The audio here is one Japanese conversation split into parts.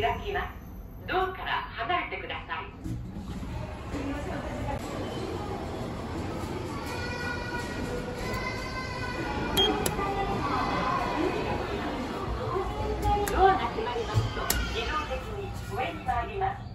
開きます。ドアから離れてください。ドアが閉まりますと自動的に上に参ります。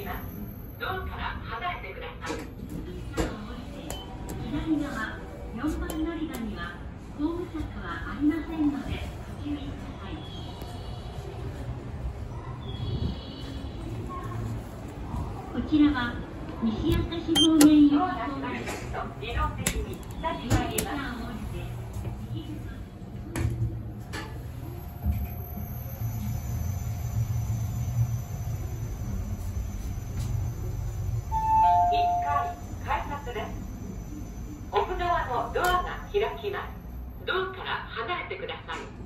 きますドアから離れてください左側4番乗り場にはホーム柵はありませんのでご注意ください。こちらは西明石方面行きドアが閉ホームまりますと自動的に下に参ります開きます。ドアから離れてください。